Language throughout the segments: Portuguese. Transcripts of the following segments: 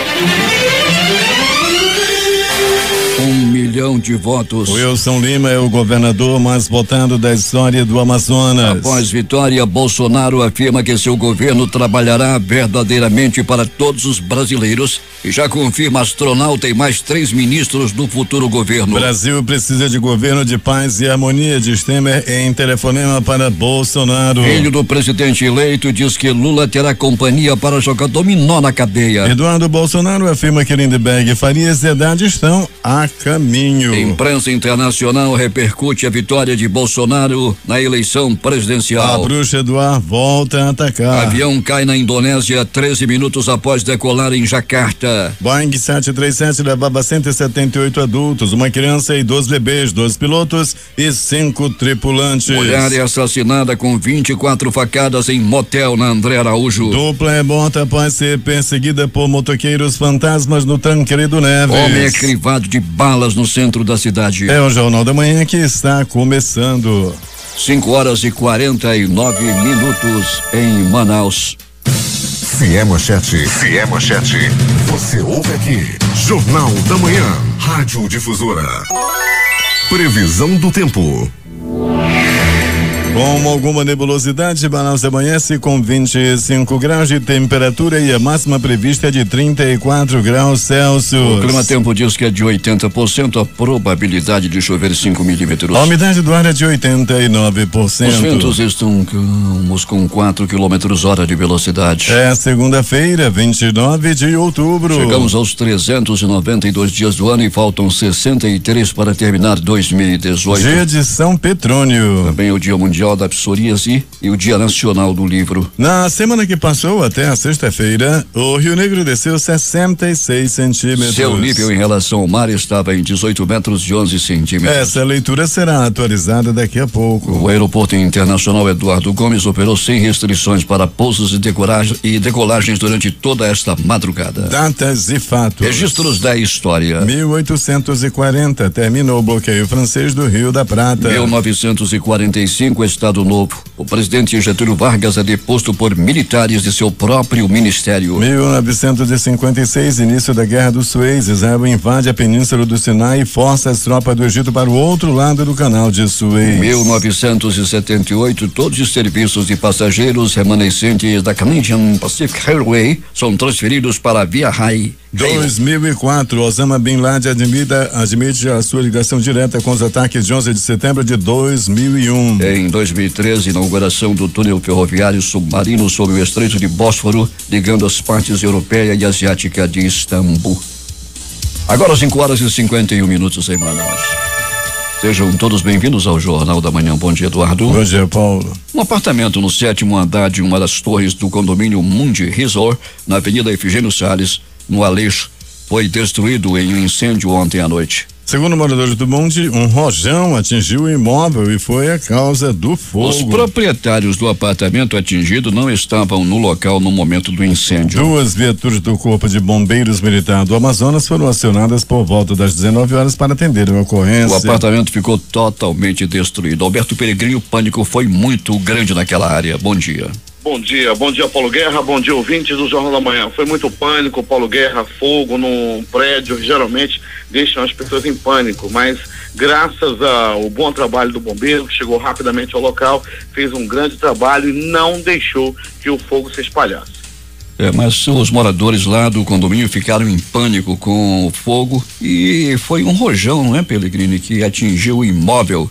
Um milhão de votos. Wilson Lima é o governador mais votado da história do Amazonas. Após vitória, Bolsonaro afirma que seu governo trabalhará verdadeiramente para todos os brasileiros e já confirma astronauta e mais três ministros do futuro governo. Brasil precisa de governo de paz e harmonia, diz Temer em telefonema para Bolsonaro. Filho do presidente eleito diz que Lula terá companhia para jogar dominó na cadeia. Eduardo Bolsonaro afirma que Lindbergh e Faria Zedade estão a caminho. Imprensa internacional repercute a vitória de Bolsonaro na eleição presidencial. A bruxa do ar volta a atacar. Avião cai na Indonésia 13 minutos após decolar em Jakarta. Boeing 737 levava 178 adultos, uma criança e dois bebês, dois pilotos e cinco tripulantes. Mulher é assassinada com 24 facadas em motel na André Araújo. Dupla é morta após ser perseguida por motoqueiros fantasmas no Tancredo Neves. Homem é crivado de balas no centro da cidade. É o Jornal da Manhã que está começando. 5 horas e 49 minutos em Manaus. Se é manchete, se é manchete, você ouve aqui. Jornal da Manhã, Rádio Difusora. Previsão do tempo. Com alguma nebulosidade, Manaus amanhece com 25 graus de temperatura e a máxima prevista é de 34 graus Celsius. O clima tempo diz que é de 80% a probabilidade de chover 5 milímetros. A umidade do ar é de 89%. Os ventos estão calmos com 4 quilômetros hora de velocidade. É segunda-feira, 29 de outubro. Chegamos aos 392 dias do ano e faltam 63 para terminar 2018. Dia de São Petrônio. Também o Dia Mundial da Psoríase e o Dia Nacional do Livro. Na semana que passou, até a sexta-feira, o Rio Negro desceu 66 centímetros. Seu nível em relação ao mar estava em 18 metros e 11 centímetros. Essa leitura será atualizada daqui a pouco. O Aeroporto Internacional Eduardo Gomes operou sem restrições para pousos e, decolagem, e decolagens durante toda esta madrugada. Datas e fatos. Registros da história. 1840 terminou o bloqueio francês do Rio da Prata. 1945 Estado Novo. O presidente Getúlio Vargas é deposto por militares de seu próprio ministério. 1956, início da Guerra do Suez. Israel invade a península do Sinai e força as tropas do Egito para o outro lado do canal de Suez. 1978, todos os serviços de passageiros remanescentes da Canadian Pacific Railway são transferidos para a Via Rail. 2004, Osama Bin Laden admite a sua ligação direta com os ataques de 11 de setembro de 2001. Em 2013, inauguração do túnel ferroviário submarino sobre o Estreito de Bósforo, ligando as partes europeia e asiática de Istambul. Agora 5 horas e 51 minutos em Manaus. Sejam todos bem-vindos ao Jornal da Manhã. Bom dia, Eduardo. Bom dia, Paulo. Um apartamento no sétimo andar de uma das torres do condomínio Mundi Resort, na Avenida Efigênio Salles, no Aleixo, foi destruído em um incêndio ontem à noite. Segundo moradores do Monte, um rojão atingiu o imóvel e foi a causa do fogo. Os proprietários do apartamento atingido não estavam no local no momento do incêndio. Duas viaturas do Corpo de Bombeiros Militar do Amazonas foram acionadas por volta das 19 horas para atender a ocorrência. O apartamento ficou totalmente destruído. Alberto Peregrino, o pânico foi muito grande naquela área. Bom dia. Bom dia, bom dia Paulo Guerra, bom dia ouvintes do Jornal da Manhã. Foi muito pânico, Paulo Guerra, fogo num prédio, geralmente deixam as pessoas em pânico, mas graças ao bom trabalho do bombeiro, que chegou rapidamente ao local, fez um grande trabalho e não deixou que o fogo se espalhasse. É, mas os moradores lá do condomínio ficaram em pânico com o fogo e foi um rojão, não é, Pellegrini, que atingiu o imóvel.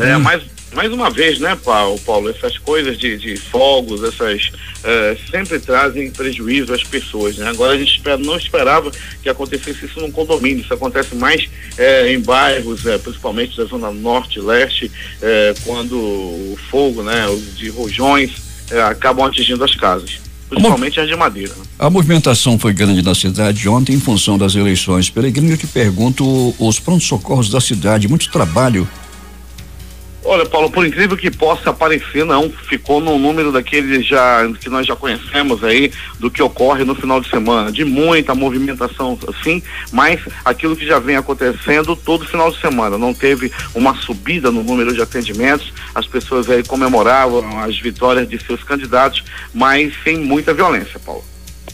É, mas mais uma vez, né, Paulo, Paulo essas coisas de, de fogos, essas uh, sempre trazem prejuízo às pessoas, né? Agora a gente não esperava que acontecesse isso num condomínio, isso acontece mais uh, em bairros, uh, principalmente da zona norte e leste, quando o fogo, né, de rojões acabam atingindo as casas. Principalmente as de madeira. Né? A movimentação foi grande na cidade ontem em função das eleições. Peregrino, eu te pergunto, os prontos-socorros da cidade, muito trabalho Olha, Paulo, por incrível que possa parecer, não. Ficou no número daqueles já que nós já conhecemos aí do que ocorre no final de semana, de muita movimentação, assim, mas aquilo que já vem acontecendo todo final de semana. Não teve uma subida no número de atendimentos, as pessoas aí comemoravam as vitórias de seus candidatos, mas sem muita violência, Paulo.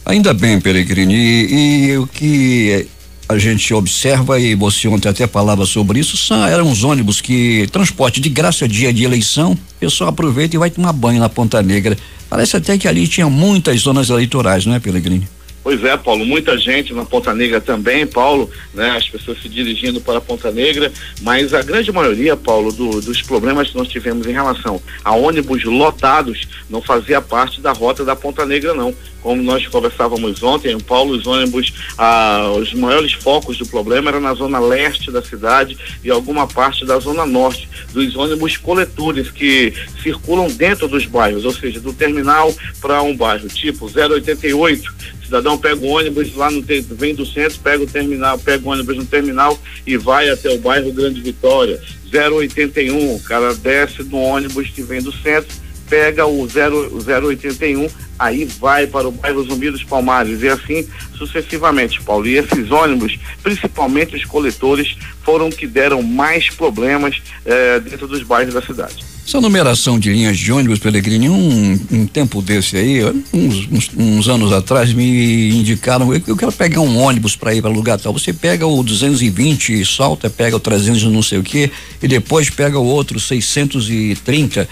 Ainda bem, Peregrini, e, e o que a gente observa e você ontem até falava sobre isso, são, eram os ônibus que transporte de graça dia de eleição, o pessoal aproveita e vai tomar banho na Ponta Negra. Parece até que ali tinha muitas zonas eleitorais, não é, Pelegrini? Pois é, Paulo, muita gente na Ponta Negra também, Paulo, né? As pessoas se dirigindo para a Ponta Negra, mas a grande maioria, Paulo, do, dos problemas que nós tivemos em relação a ônibus lotados não fazia parte da rota da Ponta Negra, não. Como nós conversávamos ontem, Paulo, os ônibus, ah, os maiores focos do problema era na zona leste da cidade e alguma parte da zona norte, dos ônibus coletores que circulam dentro dos bairros, ou seja, do terminal para um bairro, tipo 088, cidadão pega o ônibus lá no vem do centro, pega o terminal, pega o ônibus no terminal e vai até o bairro Grande Vitória. 081, o cara desce do ônibus que vem do centro, pega o 0, 081, aí vai para o bairro Zumbi dos Palmares e assim sucessivamente, Paulo. E esses ônibus, principalmente os coletores, foram que deram mais problemas eh, dentro dos bairros da cidade. Essa numeração de linhas de ônibus, Pelegrini, um, um tempo desse aí, uns, uns, uns, anos atrás, me indicaram, eu, eu quero pegar um ônibus para ir para lugar tal. Você pega o 220 e solta, pega o 300 não sei o que, e depois pega o outro 630.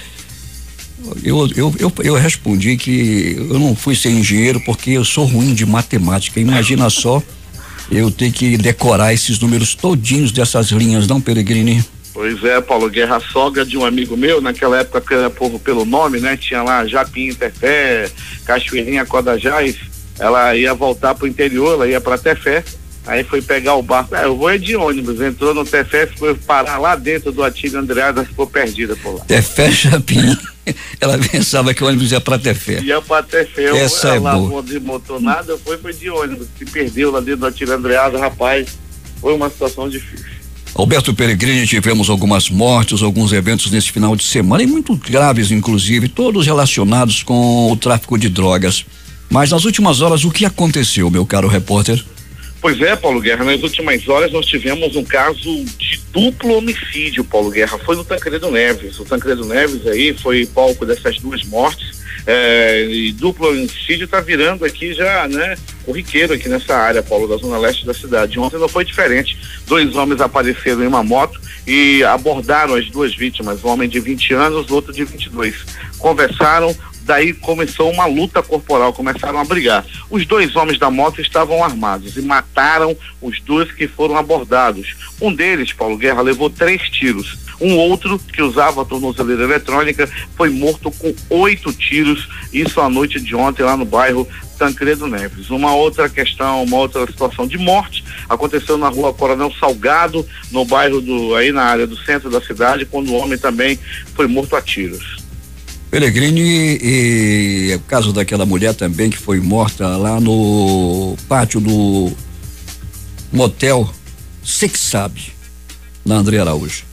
Eu, eu, eu, eu respondi que eu não fui ser engenheiro porque eu sou ruim de matemática. Imagina só eu ter que decorar esses números todinhos dessas linhas, não, Peregrini? Pois é, Paulo, Guerra sogra de um amigo meu, naquela época que era povo pelo nome, né? Tinha lá Japim, Tefé, Cachoeirinha, Codajás. Ela ia voltar pro interior, ela ia pra Tefé. Aí foi pegar o barco. É, eu vou é de ônibus. Entrou no Tefé, foi parar lá dentro do Atílio Andreada, ficou perdida por lá. Tefé, Japim. ela pensava que o ônibus ia pra Tefé. Ia pra Tefé. Essa eu, é ela boa. não desmotou nada, foi, foi de ônibus. Se perdeu lá dentro do Atílio Andreada, rapaz. Foi uma situação difícil. Alberto Peregrini, tivemos algumas mortes, alguns eventos nesse final de semana, e muito graves, inclusive, todos relacionados com o tráfico de drogas. Mas nas últimas horas, o que aconteceu, meu caro repórter? Pois é, Paulo Guerra, nas últimas horas nós tivemos um caso de duplo homicídio, Paulo Guerra. Foi no Tancredo Neves. O Tancredo Neves aí foi palco dessas duas mortes. É, e duplo homicídio está virando aqui já, né, corriqueiro aqui nessa área, Paulo, da zona leste da cidade. Ontem não foi diferente. Dois homens apareceram em uma moto e abordaram as duas vítimas, um homem de 20 anos, outro de 22. Conversaram, daí começou uma luta corporal, começaram a brigar. Os dois homens da moto estavam armados e mataram os dois que foram abordados. Um deles, Paulo Guerra, levou três tiros. Um outro, que usava a tornozeleira eletrônica, foi morto com oito tiros, isso à noite de ontem lá no bairro Tancredo Neves. Uma outra questão, uma outra situação de morte aconteceu na rua Coronel Salgado, no bairro do, aí na área do centro da cidade, quando o homem também foi morto a tiros. Peregrini e o caso daquela mulher também que foi morta lá no pátio do motel sabe, na André Araújo.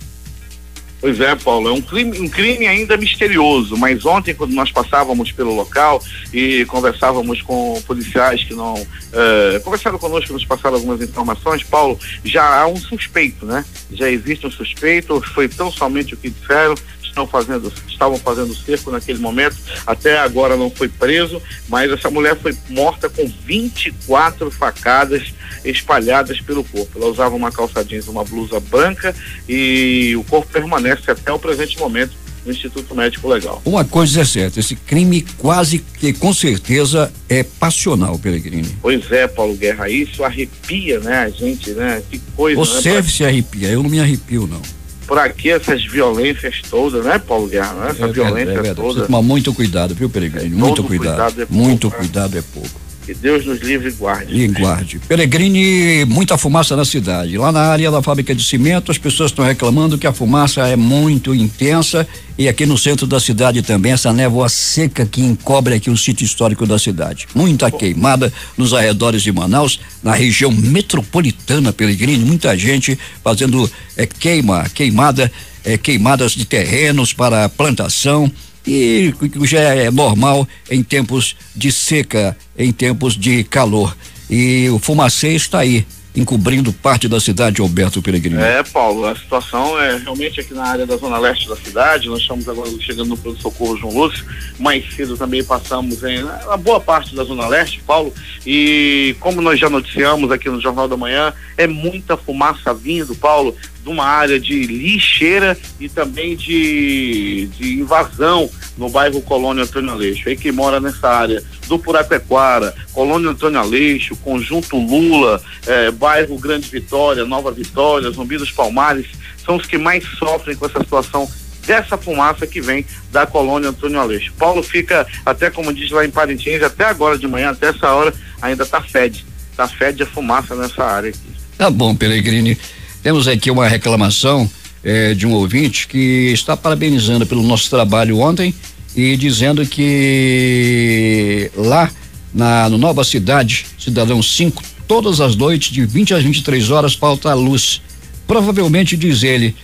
Pois é, Paulo, é um crime, um crime ainda misterioso, mas ontem quando nós passávamos pelo local e conversávamos com policiais que não uh, conversaram conosco, nos passaram algumas informações, Paulo, já há um suspeito, né? Já existe um suspeito, foi tão somente o que disseram, estão fazendo, estavam fazendo cerco naquele momento, até agora não foi preso, mas essa mulher foi morta com 24 facadas espalhadas pelo corpo. Ela usava uma calça jeans, uma blusa branca e o corpo permanece até o presente momento no Instituto Médico Legal. Uma coisa é certa, esse crime quase que com certeza é passional, Peregrini. Pois é, Paulo Guerra, isso arrepia, né, a gente, né? Que coisa. Você né? se arrepia, eu não me arrepio, não por aqui essas violências todas, né, Paulo Guerra? Né? Essa é, violência é toda. Você toma muito cuidado, viu, Peregrino? É, muito cuidado. cuidado é muito pouco, né? cuidado é pouco. Que Deus nos livre e guarde. E guarde. Peregrini, muita fumaça na cidade. Lá na área da fábrica de cimento, as pessoas estão reclamando que a fumaça é muito intensa e aqui no centro da cidade também, essa névoa seca que encobre aqui o sítio histórico da cidade. Muita queimada nos arredores de Manaus, na região metropolitana, Peregrini, muita gente fazendo é, queima, queimada, é, queimadas de terrenos para plantação e já é normal em tempos de seca, em tempos de calor. E o fumacê está aí. encobrindo parte da cidade, Alberto Peregrino. É, Paulo, a situação é realmente aqui na área da zona leste da cidade, nós estamos agora chegando no Pronto Socorro João Lúcio, mais cedo também passamos em uma boa parte da zona leste, Paulo, e como nós já noticiamos aqui no Jornal da Manhã, é muita fumaça vindo, Paulo, de uma área de lixeira e também de, de invasão no bairro Colônia Antônio Aleixo. Aí quem mora nessa área do Purapequara, Colônia Antônio Aleixo, Conjunto Lula, eh, bairro Grande Vitória, Nova Vitória, Zumbi dos Palmares, são os que mais sofrem com essa situação dessa fumaça que vem da colônia Antônio Aleixo. Paulo fica, até como diz lá em Parintins, até agora de manhã, até essa hora, ainda tá fede. Tá fede a fumaça nessa área aqui. Tá bom, Peregrini. Temos aqui uma reclamação eh, de um ouvinte que está parabenizando pelo nosso trabalho ontem e dizendo que lá na no Nova Cidade, Cidadão 5, todas as noites, de 20 às 23 horas, falta a luz. Provavelmente, diz ele,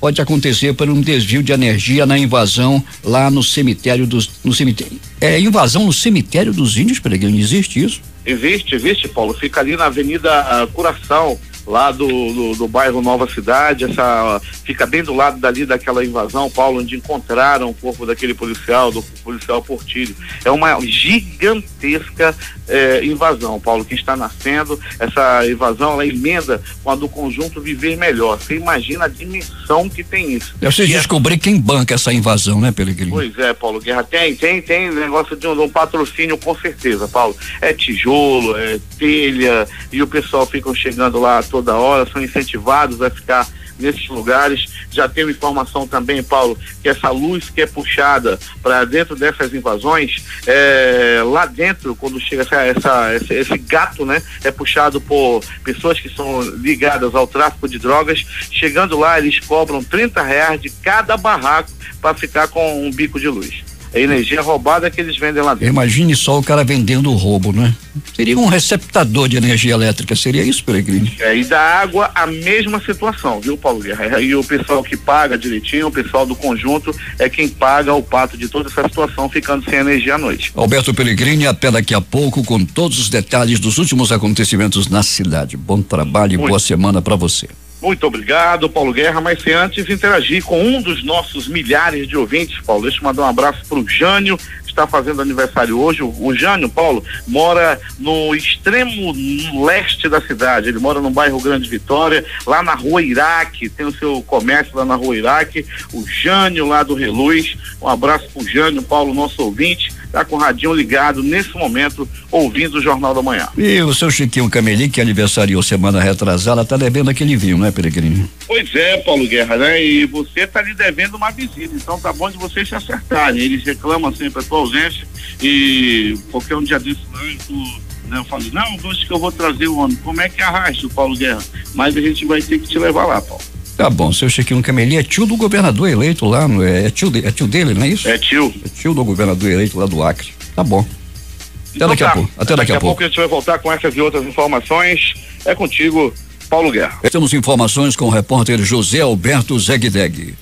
pode acontecer por um desvio de energia na invasão lá no cemitério dos. No cemitério. É invasão no cemitério dos índios, Peregrino, existe isso? Existe, existe, Paulo. Fica ali na Avenida Curação lá do, do, do, bairro Nova Cidade, essa fica bem do lado dali daquela invasão, Paulo, onde encontraram o corpo daquele policial, do policial Portilho. É uma gigantesca eh, invasão, Paulo, que está nascendo. Essa invasão, ela emenda com a do conjunto Viver Melhor. Você imagina a dimensão que tem isso. Eu preciso descobrir é... quem banca essa invasão, né, Pelegrino? Pois é, Paulo Guerra. Tem, tem, tem negócio de um, de um patrocínio, com certeza, Paulo. É tijolo, é telha, e o pessoal fica chegando lá toda hora, são incentivados a ficar nesses lugares. Já tenho informação também, Paulo, que essa luz que é puxada para dentro dessas invasões, é, lá dentro, quando chega essa, essa, esse, esse, gato, né, é puxado por pessoas que são ligadas ao tráfico de drogas. Chegando lá, eles cobram 30 reais de cada barraco para ficar com um bico de luz a energia roubada que eles vendem lá dentro. Imagine só o cara vendendo o roubo, né? Seria um receptador de energia elétrica, seria isso, Peregrino? É, e da água a mesma situação, viu, Paulo Guerra? E o pessoal que paga direitinho, o pessoal do conjunto, é quem paga o pato de toda essa situação, ficando sem energia à noite. Alberto Pellegrini, até daqui a pouco com todos os detalhes dos últimos acontecimentos na cidade. Bom trabalho Muito. e boa semana para você. Muito obrigado, Paulo Guerra. Mas se antes interagir com um dos nossos milhares de ouvintes, Paulo, deixa eu mandar um abraço para o Jânio, que está fazendo aniversário hoje. O, Jânio, Paulo, mora no extremo leste da cidade. Ele mora no bairro Grande Vitória, lá na rua Iraque. Tem o seu comércio lá na rua Iraque. O Jânio, lá do Reluz. Um abraço para o Jânio, Paulo, nosso ouvinte está com o radinho ligado nesse momento, ouvindo o Jornal da Manhã. E o seu Chiquinho Cameli, que aniversariou semana retrasada, está devendo aquele vinho, né, Peregrino? Pois é, Paulo Guerra, né? E você está lhe devendo uma visita, então tá bom de vocês se acertarem. Eles reclamam sempre a tua ausência e qualquer um dia desse, tu, né, eu falei, não, acho que eu vou trazer o homem. Como é que arrasta o Paulo Guerra? Mas a gente vai ter que te levar lá, Paulo. Tá bom, seu Chiquinho Cameli é tio do governador eleito lá, não é? É tio, de, é tio dele, não é isso? É tio. É tio do governador eleito lá do Acre. Tá bom. Até então daqui tá. a pouco. Até daqui, daqui a pouco. pouco a gente vai voltar com essas e outras informações. É contigo, Paulo Guerra. Temos informações com o repórter José Alberto Zegdeg.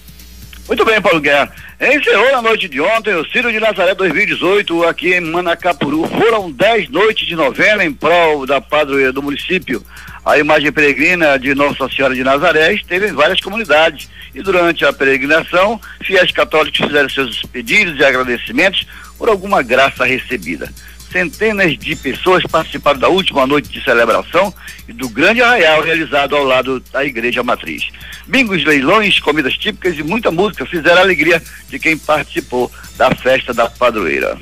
Muito bem, Paulo Guerra. Encerrou na noite de ontem o Ciro de Nazaré 2018 aqui em Manacapuru. Foram dez noites de novena em prol da padroeira do município. A imagem peregrina de Nossa Senhora de Nazaré esteve em várias comunidades e durante a peregrinação, fiéis católicos fizeram seus pedidos e agradecimentos por alguma graça recebida. Centenas de pessoas participaram da última noite de celebração e do grande arraial realizado ao lado da igreja matriz. Bingos, leilões, comidas típicas e muita música fizeram a alegria de quem participou da festa da padroeira.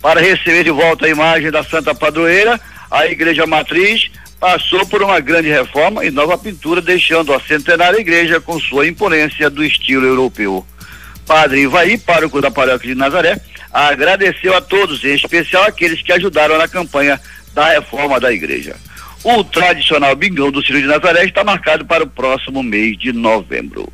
Para receber de volta a imagem da Santa Padroeira, a igreja matriz passou por uma grande reforma e nova pintura, deixando a centenária igreja com sua imponência do estilo europeu. Padre Ivaí, pároco da paróquia de Nazaré, agradeceu a todos, em especial aqueles que ajudaram na campanha da reforma da igreja. O tradicional bingão do Ciro de Nazaré está marcado para o próximo mês de novembro.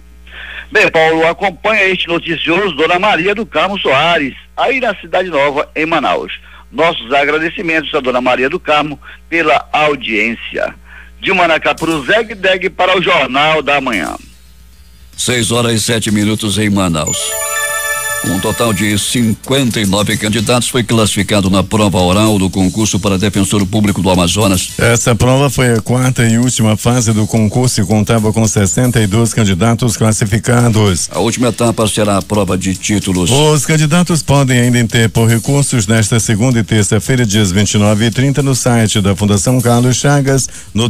Bem, Paulo, acompanha este noticioso Dona Maria do Carmo Soares, aí na Cidade Nova, em Manaus. Nossos agradecimentos à Dona Maria do Carmo pela audiência. De Manacá para o Zeg Deg para o Jornal da Manhã. Seis horas e sete minutos em Manaus. Um total de 59 candidatos foi classificado na prova oral do concurso para defensor público do Amazonas. Essa prova foi a quarta e última fase do concurso e contava com 62 candidatos classificados. A última etapa será a prova de títulos. Os candidatos podem ainda interpor recursos nesta segunda e terça-feira, dias 29 e 30, no site da Fundação Carlos Chagas, no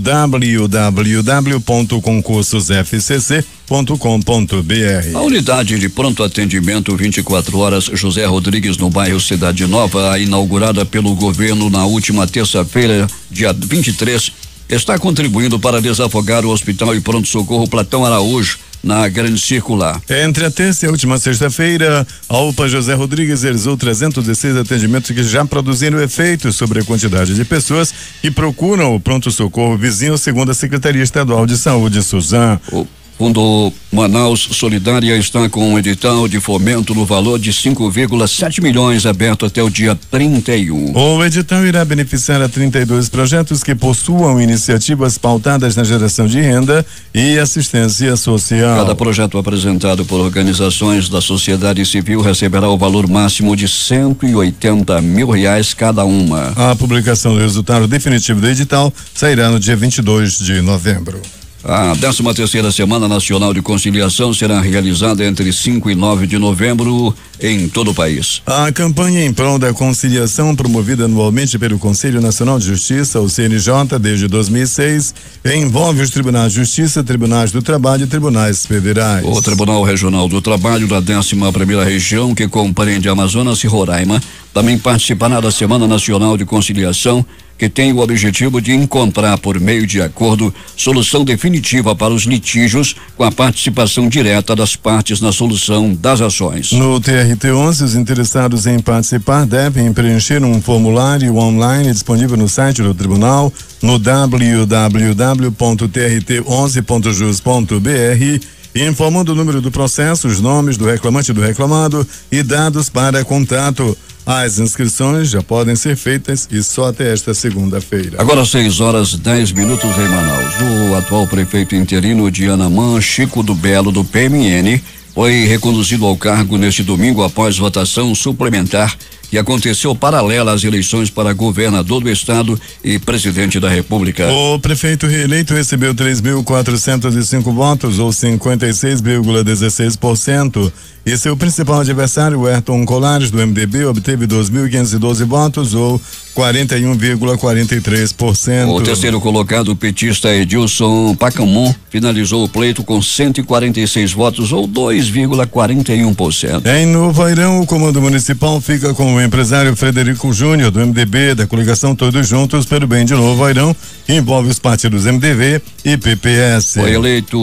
www.concursosfcc.com.br. A unidade de pronto atendimento 24 horas José Rodrigues no bairro Cidade Nova, inaugurada pelo governo na última terça-feira, dia 23, está contribuindo para desafogar o Hospital e Pronto Socorro Platão Araújo na Grande Circular. Entre a terça e a última sexta-feira, a UPA José Rodrigues realizou 316 atendimentos que já produziram efeitos sobre a quantidade de pessoas que procuram o pronto-socorro vizinho, segundo a Secretaria Estadual de Saúde, Suzan. O Fundo Manaus Solidária está com um edital de fomento no valor de 5,7 milhões aberto até o dia 31. O edital irá beneficiar a 32 projetos que possuam iniciativas pautadas na geração de renda e assistência social. Cada projeto apresentado por organizações da sociedade civil receberá o valor máximo de 180 mil reais cada uma. A publicação do resultado definitivo do edital sairá no dia 22 de novembro. A 13 terceira Semana Nacional de Conciliação será realizada entre 5 e 9 de novembro em todo o país. A campanha em prol da conciliação, promovida anualmente pelo Conselho Nacional de Justiça, o CNJ, desde 2006, envolve os tribunais de justiça, tribunais do trabalho e tribunais federais. O Tribunal Regional do Trabalho da 11 primeira região, que compreende Amazonas e Roraima, também participará da Semana Nacional de Conciliação que tem o objetivo de encontrar, por meio de acordo, solução definitiva para os litígios com a participação direta das partes na solução das ações. No TRT-11, os interessados em participar devem preencher um formulário online disponível no site do tribunal no www.trt11.jus.br informando o número do processo, os nomes do reclamante e do reclamado e dados para contato. As inscrições já podem ser feitas e só até esta segunda-feira. Agora 6 horas 10 minutos em Manaus. O atual prefeito interino de Anamã, Chico do Belo, do PMN, foi reconduzido ao cargo neste domingo após votação suplementar que aconteceu paralela às eleições para governador do estado e presidente da República. O prefeito reeleito recebeu 3.405 votos, ou 56,16%. E seu principal adversário, Ayrton Colares, do MDB, obteve 2.512 votos, ou 41,43%. O terceiro colocado, o petista Edilson Pacamon, finalizou o pleito com 146 votos, ou 2,41%. Em Novo Airão, o comando municipal fica com o empresário Frederico Júnior, do MDB, da coligação Todos Juntos pelo Bem de Novo Airão, que envolve os partidos MDB e PPS. Foi eleito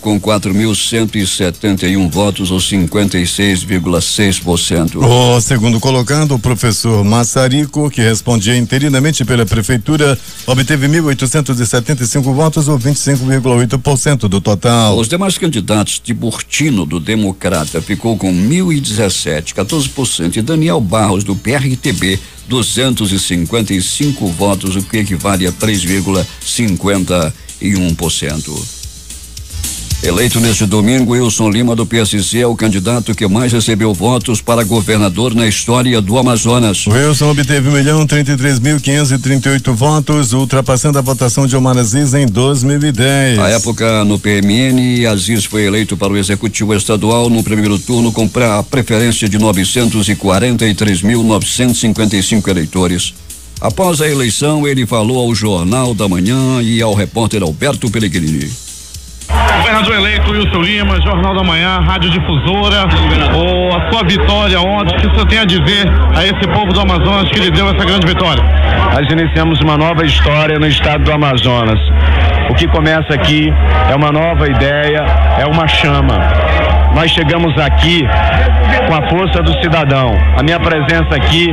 com 4.171 votos, ou 56,6%. O segundo colocado, o professor Massarico, que respondia interinamente pela prefeitura, obteve 1.875 votos ou 25,8% do total. Os demais candidatos, Tiburtino do Democrata ficou com 1.017, 14%, e Daniel Barros do PRTB 255 votos, o que equivale a 3,51%. Eleito neste domingo, Wilson Lima do PSC é o candidato que mais recebeu votos para governador na história do Amazonas. Wilson obteve um milhão trinta e três mil quinhentos e trinta e oito votos, ultrapassando a votação de Omar Aziz em 2010. A época no PMN, Aziz foi eleito para o executivo estadual no primeiro turno com a preferência de 943 mil novecentos cinquenta e cinco eleitores. Após a eleição, ele falou ao Jornal da Manhã e ao repórter Alberto Pellegrini. Governador eleito Wilson Lima, Jornal da Manhã, Rádio Difusora, ou a sua vitória ontem, o que você tem a dizer a esse povo do Amazonas que lhe deu essa grande vitória? Nós iniciamos uma nova história no estado do Amazonas. O que começa aqui é uma nova ideia, é uma chama. Nós chegamos aqui com a força do cidadão. A minha presença aqui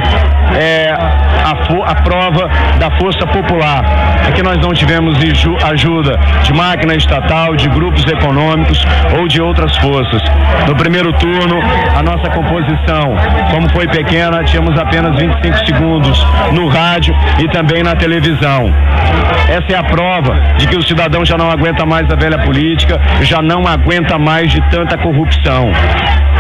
é a, a prova da força popular. Aqui nós não tivemos ajuda de máquina estatal, de grupos econômicos ou de outras forças. No primeiro turno, a nossa composição, como foi pequena, tínhamos apenas 25 segundos no rádio e também na televisão. Essa é a prova de que o cidadão já não aguenta mais a velha política, já não aguenta mais de tanta corrupção corrupção.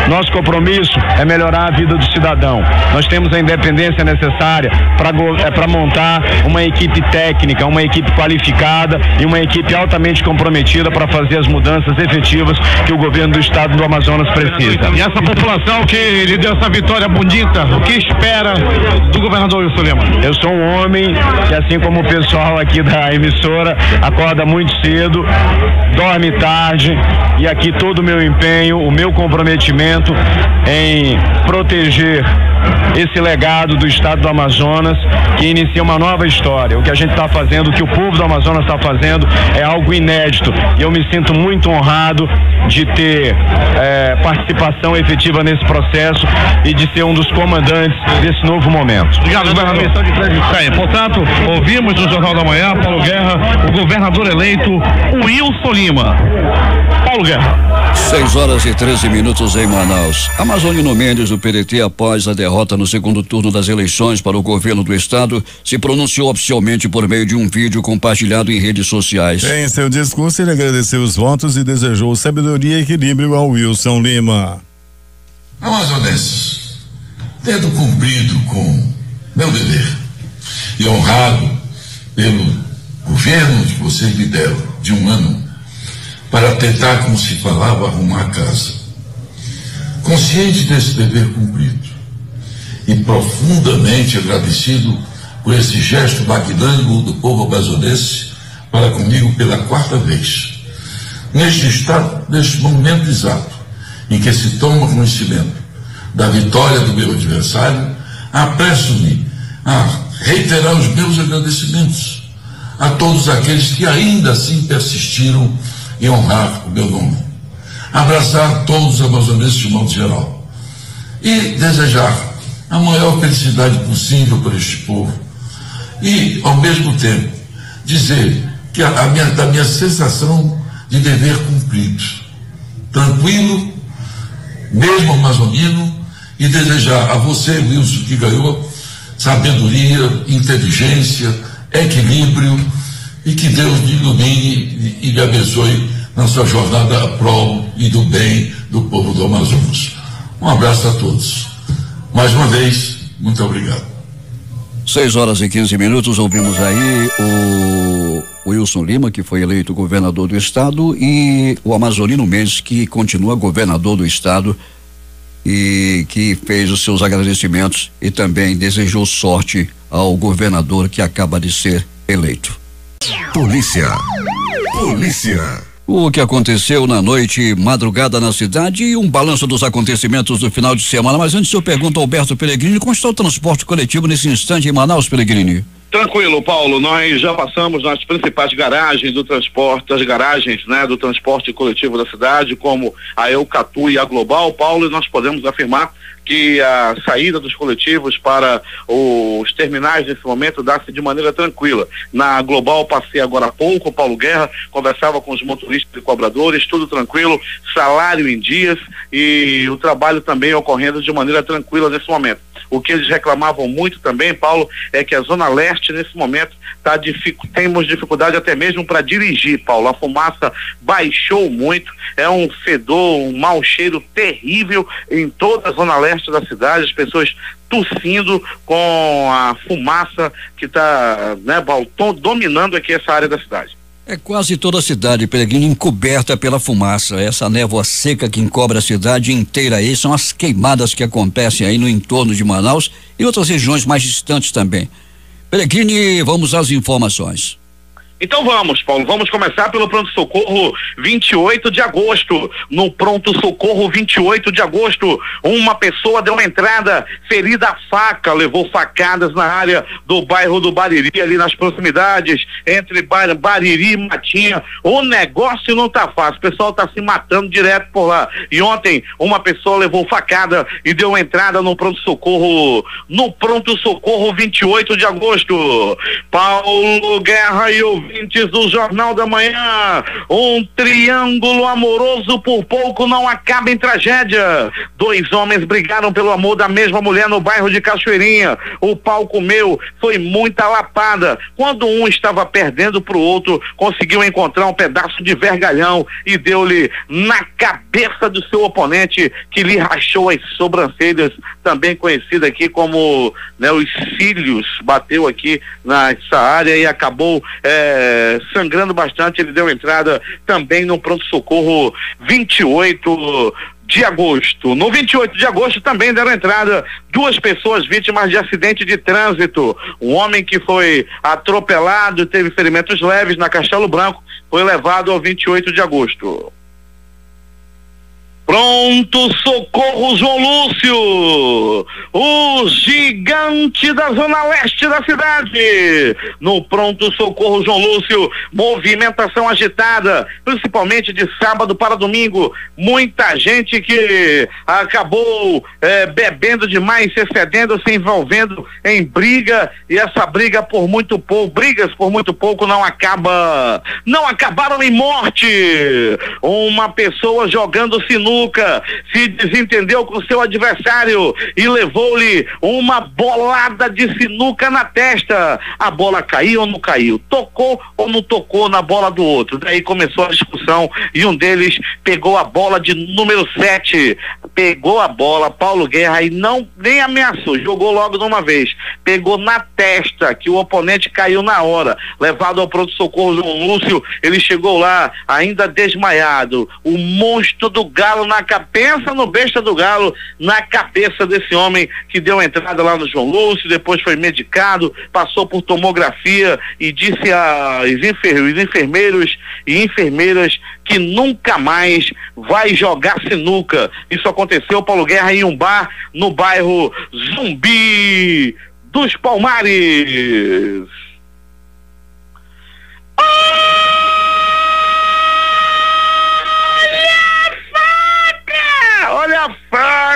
Nosso compromisso é melhorar a vida do cidadão. Nós temos a independência necessária para é, montar uma equipe técnica, uma equipe qualificada e uma equipe altamente comprometida para fazer as mudanças efetivas que o governo do estado do Amazonas precisa. E essa população que lhe deu essa vitória bonita, o que espera do governador Wilson Lima? Eu sou um homem que, assim como o pessoal aqui da emissora, acorda muito cedo, dorme tarde e aqui todo o meu empenho, o meu comprometimento em proteger esse legado do estado do Amazonas, que inicia uma nova história. O que a gente está fazendo, o que o povo do Amazonas está fazendo, é algo inédito. E eu me sinto muito honrado de ter é, participação efetiva nesse processo e de ser um dos comandantes desse novo momento. Obrigado, governador. Portanto, ouvimos no Jornal da Manhã, Paulo Guerra, o governador eleito Wilson Lima. Paulo Guerra. 6 horas e 13 minutos em Manaus. Amazonino Mendes, do PDT, após a derrota no segundo turno das eleições para o governo do estado, se pronunciou oficialmente por meio de um vídeo compartilhado em redes sociais. Em seu discurso, ele agradeceu os votos e desejou sabedoria e equilíbrio ao Wilson Lima. Amazonenses, tendo cumprido com meu dever e honrado pelo governo que vocês lideram de um ano para tentar, como se falava, arrumar a casa. Consciente desse dever cumprido e profundamente agradecido por esse gesto magnânimo do povo amazonense para comigo pela quarta vez. Neste estado, neste momento exato em que se toma conhecimento da vitória do meu adversário, apresso-me a reiterar os meus agradecimentos a todos aqueles que ainda assim persistiram em honrar o meu nome. Abraçar todos os amazonenses de modo geral e desejar a maior felicidade possível para este povo. E, ao mesmo tempo, dizer que a, a minha, da minha sensação de dever cumprido, tranquilo, mesmo amazonino, e desejar a você, Wilson, que ganhou sabedoria, inteligência, equilíbrio e que Deus lhe ilumine e lhe abençoe na sua jornada a prol e do bem do povo do Amazonas. Um abraço a todos. Mais uma vez, muito obrigado. 6 horas e 15 minutos, ouvimos aí o Wilson Lima, que foi eleito governador do estado, e o Amazonino Mendes, que continua governador do estado e que fez os seus agradecimentos e também desejou sorte ao governador que acaba de ser eleito. Polícia. Polícia. O que aconteceu na noite, madrugada na cidade e um balanço dos acontecimentos do final de semana. Mas antes eu pergunto ao Alberto Peregrini, como está o transporte coletivo nesse instante em Manaus, Peregrini? Tranquilo, Paulo. Nós já passamos nas principais garagens do transporte, as garagens, né, do transporte coletivo da cidade, como a Eucatu e a Global, Paulo, e nós podemos afirmar que a saída dos coletivos para os terminais nesse momento dá-se de maneira tranquila. Na Global passei agora há pouco, Paulo Guerra conversava com os motoristas e cobradores, tudo tranquilo, salário em dias e o trabalho também ocorrendo de maneira tranquila nesse momento. O que eles reclamavam muito também, Paulo, é que a Zona Leste, nesse momento, tá dific... temos dificuldade até mesmo para dirigir, Paulo. A fumaça baixou muito, é um fedor, um mau cheiro terrível em toda a Zona Leste da cidade, as pessoas tossindo com a fumaça que está né, dominando aqui essa área da cidade. É quase toda a cidade, Peregrino, encoberta pela fumaça. Essa névoa seca que encobre a cidade inteira aí são as queimadas que acontecem aí no entorno de Manaus e outras regiões mais distantes também. Peregrine, vamos às informações. Então vamos, Paulo, vamos começar pelo pronto-socorro 28 de agosto. No pronto-socorro 28 de agosto, uma pessoa deu uma entrada ferida a faca, levou facadas na área do bairro do Bariri, ali nas proximidades, entre Bar Bariri e Matinha. O negócio não tá fácil, o pessoal tá se matando direto por lá. E ontem, uma pessoa levou facada e deu entrada no pronto-socorro, no pronto-socorro 28 de agosto. Paulo Guerra e o ouvintes do Jornal da Manhã. Um triângulo amoroso por pouco não acaba em tragédia. Dois homens brigaram pelo amor da mesma mulher no bairro de Cachoeirinha. O pau comeu, foi muita lapada. Quando um estava perdendo para o outro, conseguiu encontrar um pedaço de vergalhão e deu-lhe na cabeça do seu oponente, que lhe rachou as sobrancelhas, também conhecida aqui como né, os cílios. Bateu aqui nessa área e acabou é, sangrando bastante. Ele deu entrada também no pronto-socorro 28 de agosto. No 28 de agosto também deram entrada duas pessoas vítimas de acidente de trânsito. Um homem que foi atropelado teve ferimentos leves na Castelo Branco foi levado ao 28 de agosto. Pronto Socorro João Lúcio, o gigante da zona leste da cidade. No Pronto Socorro João Lúcio, movimentação agitada, principalmente de sábado para domingo. Muita gente que acabou eh, bebendo demais, se excedendo, se envolvendo em briga e essa briga por muito pouco, brigas por muito pouco não acaba, não acabaram em morte. Uma pessoa jogando sinuca sinuca, se desentendeu com seu adversário e levou-lhe uma bolada de sinuca na testa. A bola caiu ou não caiu? Tocou ou não tocou na bola do outro? Daí começou a discussão e um deles pegou a bola de número 7, pegou a bola, Paulo Guerra, e não nem ameaçou, jogou logo de uma vez. Pegou na testa, que o oponente caiu na hora. Levado ao pronto-socorro João Lúcio, ele chegou lá ainda desmaiado. O monstro do Galo na cabeça, no besta do Galo, na cabeça desse homem que deu entrada lá no João Lúcio, depois foi medicado, passou por tomografia e disse aos enfermeiros e enfermeiras que nunca mais vai jogar sinuca. Isso aconteceu, Paulo Guerra, em um bar no bairro Zumbi dos Palmares. olha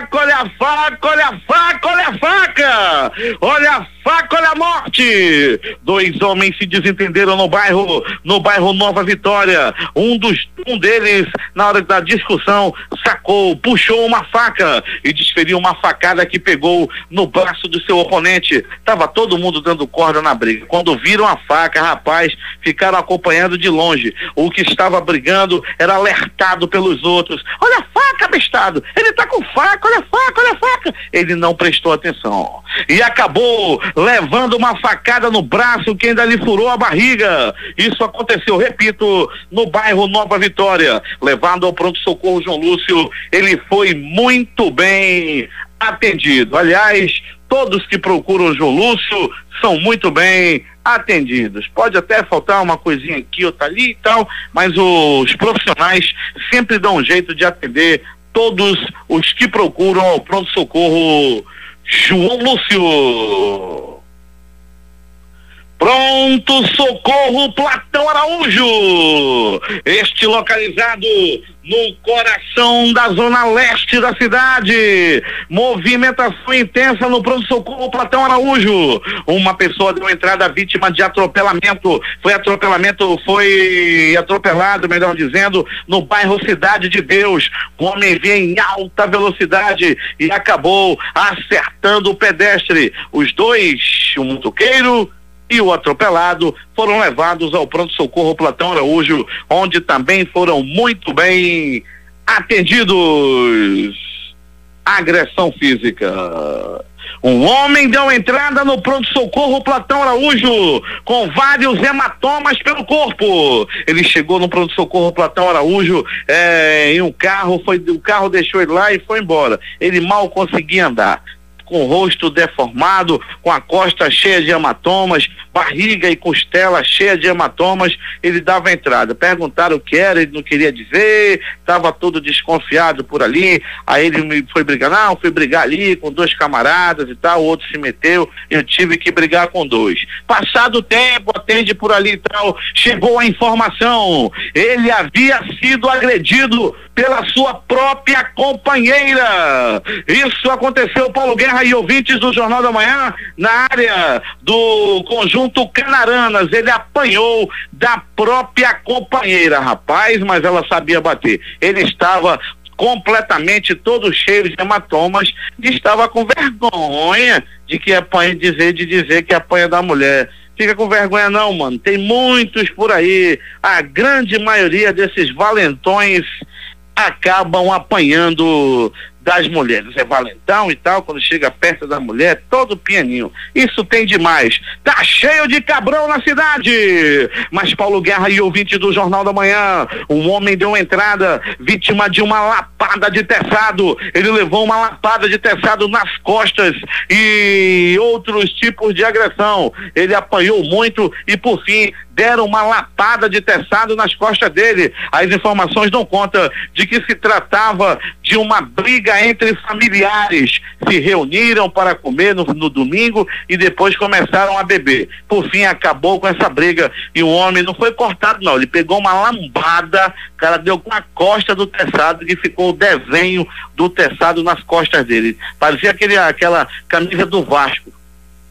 faca, olha a faca, olha a faca, olha a faca, olha a faca, olha a morte. Dois homens se desentenderam no bairro, no bairro Nova Vitória. Um dos, um deles, na hora da discussão, sacou, puxou uma faca e desferiu uma facada que pegou no braço do seu oponente. Tava todo mundo dando corda na briga. Quando viram a faca, rapaz, ficaram acompanhando de longe. O que estava brigando era alertado pelos outros. Olha a faca, bestado. Ele tá com faca, olha a faca, olha a faca. Ele não prestou atenção. E acabou levando uma facada no braço que ainda lhe furou a barriga. Isso aconteceu, repito, no bairro Nova Vitória. Levado ao pronto-socorro João Lúcio, ele foi muito bem atendido. Aliás, todos que procuram o João Lúcio são muito bem atendidos. Pode até faltar uma coisinha aqui, outra ali e tal, mas os profissionais sempre dão um jeito de atender todos os que procuram o pronto-socorro João Lúcio. Pronto Socorro Platão Araújo. Este localizado no coração da zona leste da cidade. Movimentação intensa no Pronto Socorro Platão Araújo. Uma pessoa deu entrada vítima de atropelamento. Foi atropelamento, foi atropelado, melhor dizendo, no bairro Cidade de Deus. O homem vinha em alta velocidade e acabou acertando o pedestre. Os dois, o motoqueiro e o atropelado foram levados ao pronto-socorro Platão Araújo, onde também foram muito bem atendidos. Agressão física. Um homem deu entrada no pronto-socorro Platão Araújo com vários hematomas pelo corpo. Ele chegou no pronto-socorro Platão Araújo é, em um carro, foi, o carro deixou ele lá e foi embora. Ele mal conseguia andar com o rosto deformado, com a costa cheia de hematomas, barriga e costela cheia de hematomas, ele dava entrada. Perguntaram o que era, ele não queria dizer, estava todo desconfiado por ali. Aí ele me foi brigar, não, fui brigar ali com dois camaradas e tal, o outro se meteu, eu tive que brigar com dois. Passado o tempo, atende por ali e tal, chegou a informação, ele havia sido agredido pela sua própria companheira. Isso aconteceu, Paulo Guerra E ouvintes do Jornal da Manhã, na área do conjunto Canaranas. Ele apanhou da própria companheira, rapaz, mas ela sabia bater. Ele estava completamente todo cheio de hematomas e estava com vergonha de que apanha dizer de dizer que apanha da mulher. Fica com vergonha não, mano. Tem muitos por aí. A grande maioria desses valentões acabam apanhando das mulheres. É valentão e tal, quando chega perto da mulher, todo pianinho. Isso tem demais. Tá cheio de cabrão na cidade. Mas Paulo Guerra e ouvinte do Jornal da Manhã, um homem deu entrada, vítima de uma lapada de teçado. Ele levou uma lapada de teçado nas costas e outros tipos de agressão. Ele apanhou muito e por fim deram uma lapada de teçado nas costas dele. As informações dão conta de que se tratava de uma briga entre familiares. Se reuniram para comer no, no domingo e depois começaram a beber. Por fim, acabou com essa briga e o homem não foi cortado, não. Ele pegou uma lambada, o cara deu com a costa do teçado que ficou o desenho do teçado nas costas dele. Parecia aquele, aquela camisa do Vasco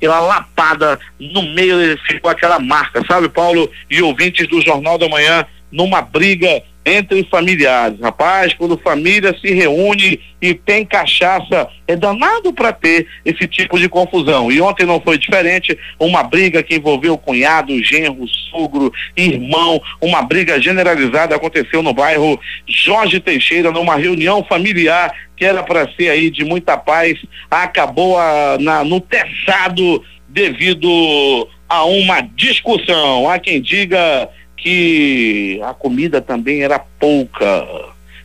aquela lapada no meio, ficou aquela marca, sabe, Paulo? E ouvintes do Jornal da Manhã, numa briga entre familiares. Rapaz, quando família se reúne e tem cachaça, é danado para ter esse tipo de confusão. E ontem não foi diferente, uma briga que envolveu cunhado, genro, sogro, irmão, uma briga generalizada aconteceu no bairro Jorge Teixeira, numa reunião familiar que era para ser aí de muita paz, acabou a, na, no teçado devido a uma discussão. Há quem diga que a comida também era pouca.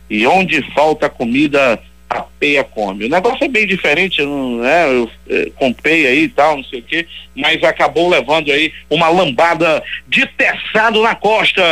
E onde falta comida, a peia come. O negócio é bem diferente, né? Eu, é, com peia aí e tal, não sei o quê, mas acabou levando aí uma lambada de teçado na costa.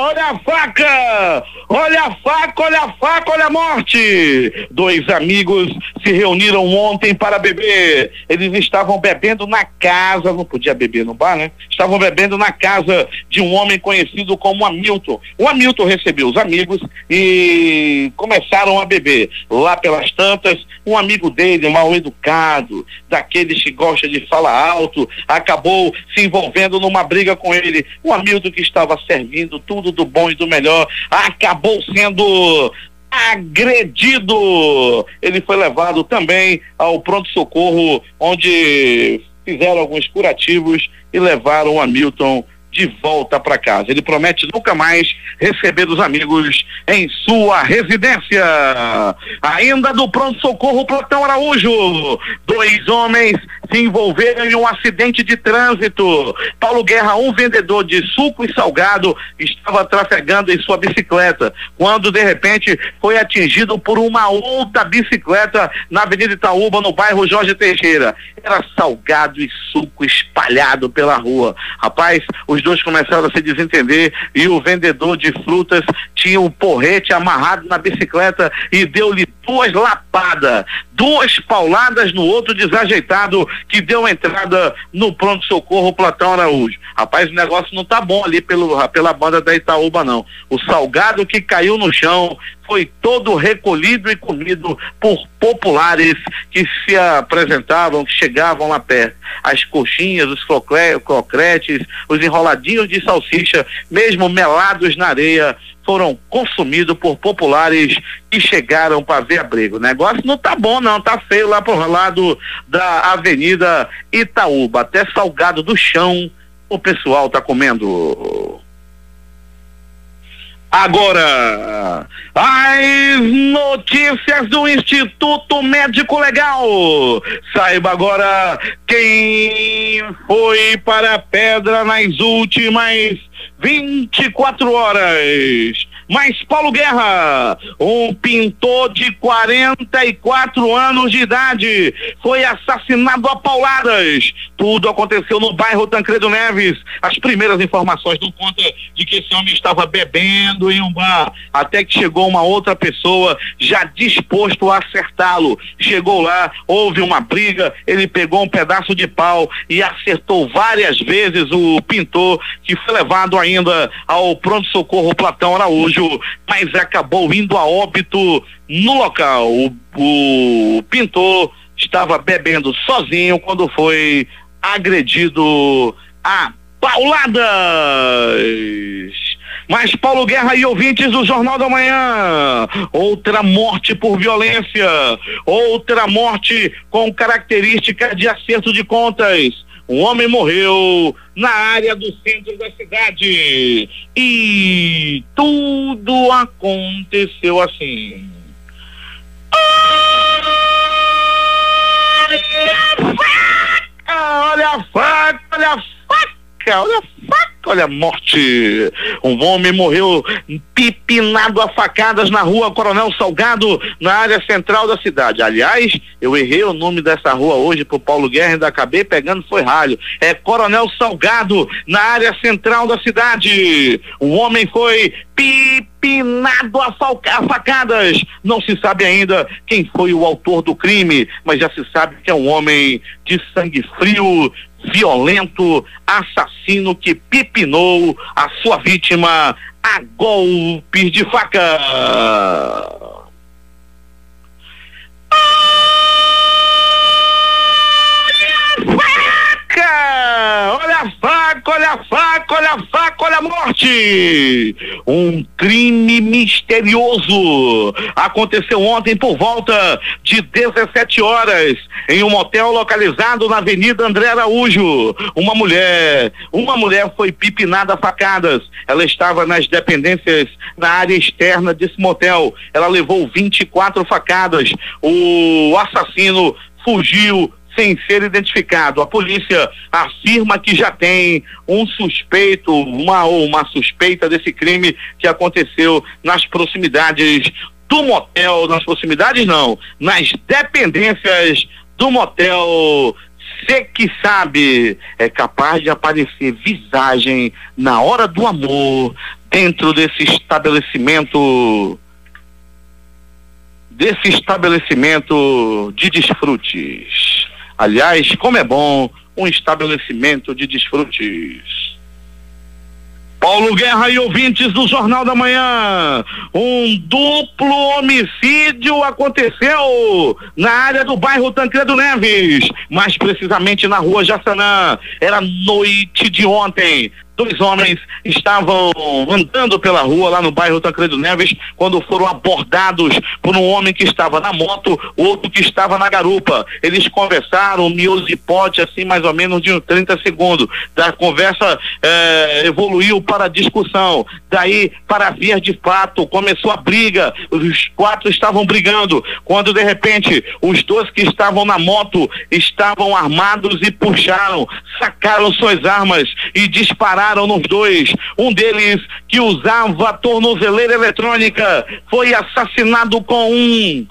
Olha a faca! Olha a faca, olha a faca, olha a morte! Dois amigos se reuniram ontem para beber. Eles estavam bebendo na casa, não podia beber no bar, né? Estavam bebendo na casa de um homem conhecido como Hamilton. O Hamilton recebeu os amigos e começaram a beber. Lá pelas tantas, um amigo dele, mal educado, daqueles que gosta de falar alto, acabou se envolvendo numa briga com ele. O Hamilton que estava servindo tudo do bom e do melhor, acabou sendo agredido. Ele foi levado também ao pronto-socorro, onde fizeram alguns curativos e levaram o Hamilton de volta para casa. Ele promete nunca mais receber os amigos em sua residência. Ainda do pronto-socorro Platão Araújo, dois homens se envolveram em um acidente de trânsito. Paulo Guerra, um vendedor de suco e salgado, estava trafegando em sua bicicleta, quando de repente foi atingido por uma outra bicicleta na Avenida Itaúba, no bairro Jorge Teixeira. Era salgado e suco espalhado pela rua. Rapaz, os dois começaram a se desentender e o vendedor de frutas tinha um porrete amarrado na bicicleta e deu-lhe duas lapadas, duas pauladas no outro desajeitado que deu entrada no pronto-socorro Platão Araújo. Rapaz, o negócio não tá bom ali pelo, pela banda da Itaúba, não. O salgado que caiu no chão foi todo recolhido e comido por populares que se apresentavam, que chegavam lá perto. As coxinhas, os crocretes, os enroladinhos de salsicha, mesmo melados na areia, foram consumidos por populares que chegaram para ver a briga. O negócio não tá bom não, tá feio lá pro lado da Avenida Itaúba, até salgado do chão o pessoal tá comendo. Agora, as notícias do Instituto Médico Legal. Saiba agora quem foi para a pedra nas últimas 24 horas. Mas Paulo Guerra, um pintor de 44 anos de idade, foi assassinado a pauladas. Tudo aconteceu no bairro Tancredo Neves. As primeiras informações dão conta de que esse homem estava bebendo em um bar, até que chegou uma outra pessoa já disposto a acertá-lo. Chegou lá, houve uma briga, ele pegou um pedaço de pau e acertou várias vezes o pintor, que foi levado ainda ao pronto-socorro Platão Araújo, mas acabou indo a óbito no local. O, o pintor estava bebendo sozinho quando foi agredido a pauladas. Mas Paulo Guerra e ouvintes do Jornal da Manhã, outra morte por violência, outra morte com característica de acerto de contas. Um homem morreu na área do centro da cidade. E tudo aconteceu assim. Olha a faca, olha a faca, olha a faca olha a morte. Um homem morreu pipinado a facadas na rua Coronel Salgado, na área central da cidade. Aliás, eu errei o nome dessa rua hoje pro Paulo Guerra, ainda acabei pegando foi ralho. É Coronel Salgado, na área central da cidade. O homem foi pipinado a, a facadas. Não se sabe ainda quem foi o autor do crime, mas já se sabe que é um homem de sangue frio, violento, assassino que pipinou a sua vítima a golpes de faca. faca! Olha a faca, olha a faca, olha a faca, olha a morte! Um crime misterioso aconteceu ontem por volta de 17 horas em um motel localizado na Avenida André Araújo. Uma mulher, uma mulher foi pipinada a facadas. Ela estava nas dependências na área externa desse motel. Ela levou 24 facadas. O assassino fugiu sem ser identificado. A polícia afirma que já tem um suspeito, uma ou uma suspeita desse crime que aconteceu nas proximidades do motel, nas proximidades não, nas dependências do motel você que sabe, é capaz de aparecer visagem na hora do amor dentro desse estabelecimento desse estabelecimento de desfrutes. Aliás, como é bom um estabelecimento de desfrutes. Paulo Guerra e ouvintes do Jornal da Manhã. Um duplo homicídio aconteceu na área do bairro Tancredo Neves, mais precisamente na rua Jaçanã. Era noite de ontem. Dois homens estavam andando pela rua lá no bairro Tancredo Neves quando foram abordados por um homem que estava na moto, outro que estava na garupa. Eles conversaram, miolo de pote, assim, mais ou menos de uns 30 segundos. Da conversa eh, evoluiu para discussão. Daí, para ver de fato, começou a briga. Os quatro estavam brigando. Quando de repente os dois que estavam na moto estavam armados e puxaram, sacaram suas armas e dispararam dispararam nos dois. Um deles, que usava tornozeleira eletrônica, foi assassinado com um,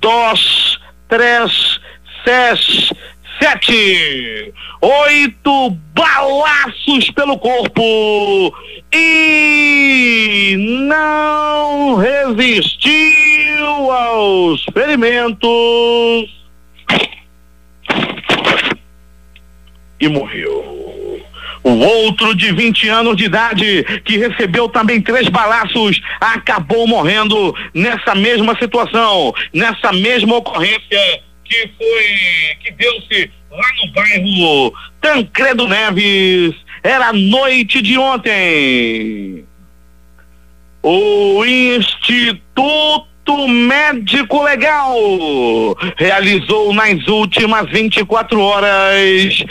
dois, três, seis, sete, oito balaços pelo corpo e não resistiu aos ferimentos e morreu. O outro de 20 anos de idade, que recebeu também três balaços, acabou morrendo nessa mesma situação, nessa mesma ocorrência que foi, que deu-se lá no bairro Tancredo Neves. Era noite de ontem. O Instituto Médico Legal. Realizou nas últimas 24 horas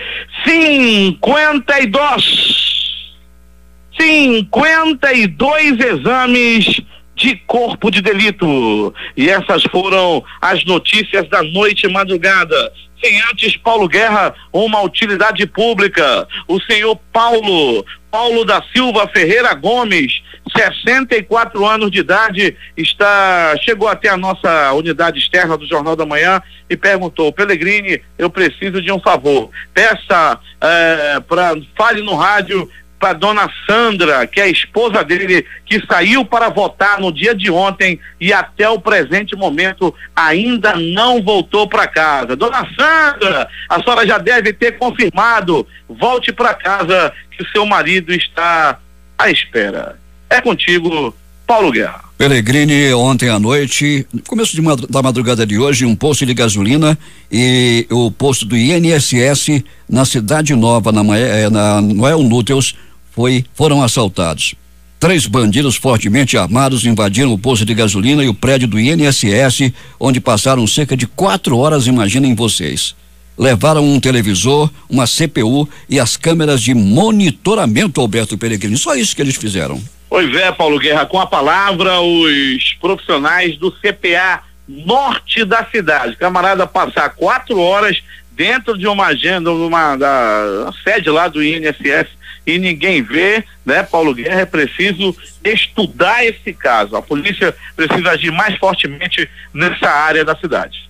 52 52 exames de corpo de delito. E essas foram as notícias da noite e madrugada. Sem antes, Paulo Guerra, uma utilidade pública. O senhor Paulo, Paulo da Silva Ferreira Gomes, 64 anos de idade, está chegou até a nossa unidade externa do Jornal da Manhã e perguntou: Pelegrini, eu preciso de um favor. Peça eh, para fale no rádio para dona Sandra, que é a esposa dele, que saiu para votar no dia de ontem e até o presente momento ainda não voltou para casa. Dona Sandra, a senhora já deve ter confirmado. Volte para casa que o seu marido está à espera. É contigo, Paulo Guerra. Pelegrini, ontem à noite, começo de, da madrugada de hoje, um posto de gasolina e o posto do INSS na Cidade Nova, na, eh, na Noel Núteos, foi, foram assaltados. Três bandidos fortemente armados invadiram o posto de gasolina e o prédio do INSS, onde passaram cerca de quatro horas, imaginem vocês. Levaram um televisor, uma CPU e as câmeras de monitoramento, Alberto Peregrino. Só isso que eles fizeram. Pois é, Paulo Guerra, com a palavra, os profissionais do CPA norte da cidade. Camarada passar quatro horas dentro de uma agenda, numa da sede lá do INSS e ninguém vê, né, Paulo Guerra, é preciso estudar esse caso. A polícia precisa agir mais fortemente nessa área da cidade.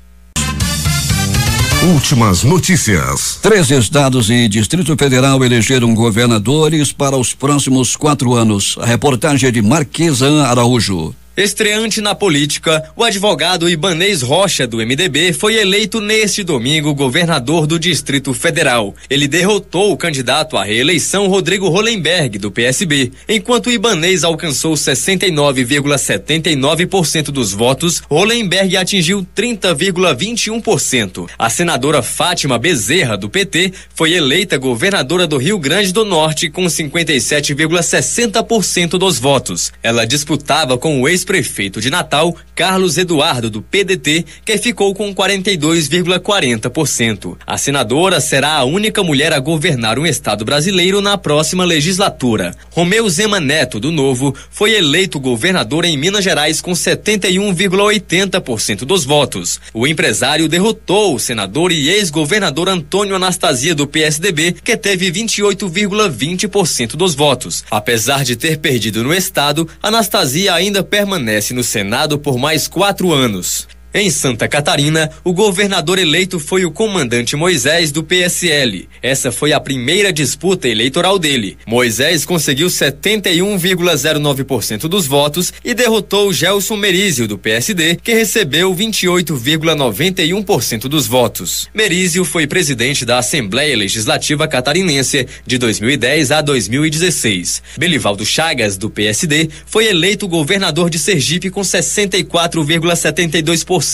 Últimas notícias. Três estados e Distrito Federal elegeram governadores para os próximos quatro anos. A reportagem é de Marquesan Araújo. Estreante na política, o advogado Ibanês Rocha, do MDB, foi eleito neste domingo governador do Distrito Federal. Ele derrotou o candidato à reeleição Rodrigo Hollenberg, do PSB. Enquanto Ibanês alcançou 69,79% dos votos, Hollenberg atingiu 30,21%. A senadora Fátima Bezerra, do PT, foi eleita governadora do Rio Grande do Norte com 57,60% dos votos. Ela disputava com o ex ex-prefeito de Natal, Carlos Eduardo, do PDT, que ficou com 42,40%. A senadora será a única mulher a governar um estado brasileiro na próxima legislatura. Romeu Zema Neto, do Novo, foi eleito governador em Minas Gerais com 71,80% dos votos. O empresário derrotou o senador e ex-governador Antônio Anastasia, do PSDB, que teve 28,20% dos votos. Apesar de ter perdido no estado, Anastasia ainda permanece permanece no Senado por mais quatro anos. Em Santa Catarina, o governador eleito foi o comandante Moisés do PSL. Essa foi a primeira disputa eleitoral dele. Moisés conseguiu 71,09% dos votos e derrotou Gelson Merizio do PSD, que recebeu 28,91% dos votos. Merizio foi presidente da Assembleia Legislativa Catarinense de 2010 a 2016. Belivaldo Chagas do PSD foi eleito governador de Sergipe com 64,72%